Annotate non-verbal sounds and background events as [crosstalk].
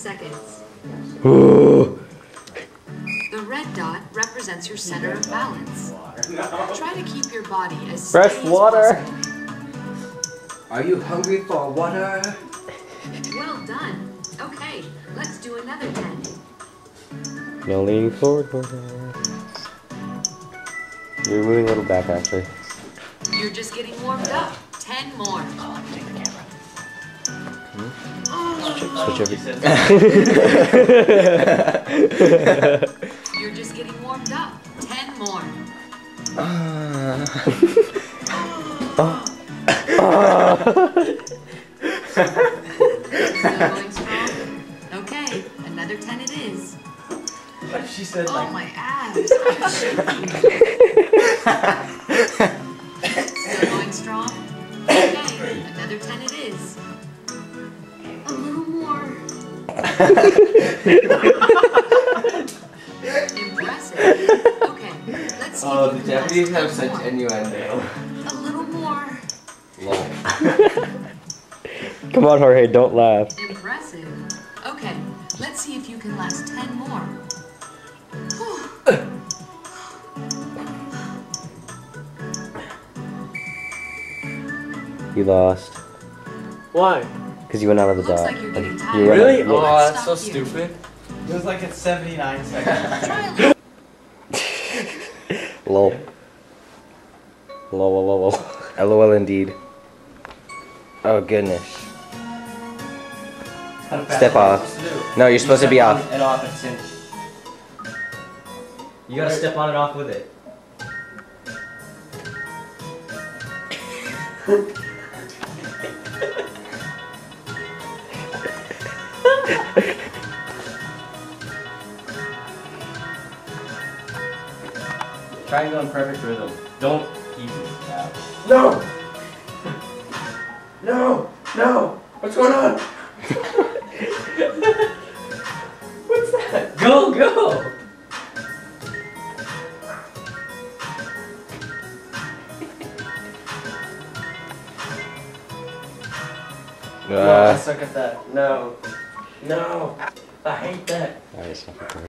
seconds. Ooh. The red dot represents your center of balance. Try to keep your body as Fresh steady as water. Are you hungry for water? Well done. Okay, let's do another 10. No leaning forward. You're moving a little back actually. You're just getting warmed up. 10 more. Switch over. [laughs] You're just getting warmed up. 10 more. Uh. [laughs] Oh, [laughs] Still going strong? Okay, another 10 it is. She said Oh, like my abs. Still going strong? Okay, another 10 it is. Oh, Impressive. Okay, let's see Oh, the Japanese have such more. innuendo. A little more. Lol. Come on, Jorge, don't laugh. Impressive. Okay, let's see if you can last 10 more. You lost. why? Because you went out of the Looks dot. like you're Like, getting you tired. went Really? out- Oh, yeah. that's so here. stupid. It was like at 79 seconds. Try [laughs] a little. Lol. Lol, lol, lol, lol. LOL indeed. Oh goodness. Step off. supposed to? No, you're supposed to be step off. on It off and cinch. You gotta step on and off with it. [laughs] Try and go in perfect rhythm. Don't keep it out. No! No! No! What's going on? What's that? Go, go! No, I Uh, suck at that. No. No. I hate that.